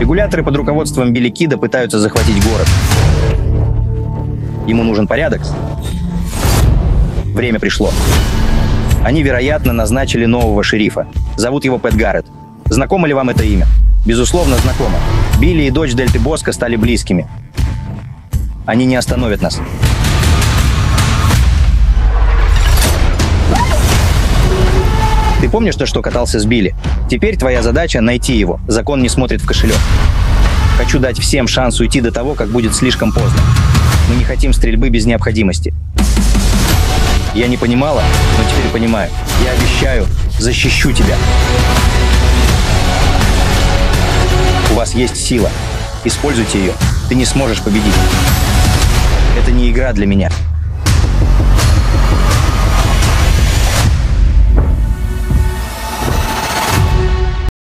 Регуляторы под руководством Билли Кида пытаются захватить город. Ему нужен порядок. Время пришло. Они, вероятно, назначили нового шерифа. Зовут его Пэт Гаррет. Знакомо ли вам это имя? Безусловно, знакомо. Билли и дочь Дельты Боско стали близкими. Они не остановят нас. Помнишь то, что катался с Билли? Теперь твоя задача — найти его. Закон не смотрит в кошелек. Хочу дать всем шанс уйти до того, как будет слишком поздно. Мы не хотим стрельбы без необходимости. Я не понимала, но теперь понимаю. Я обещаю, защищу тебя. У вас есть сила. Используйте ее. Ты не сможешь победить. Это не игра для меня.